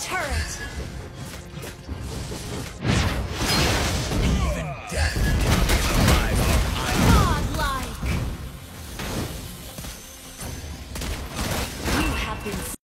turret! Even death Godlike! You have been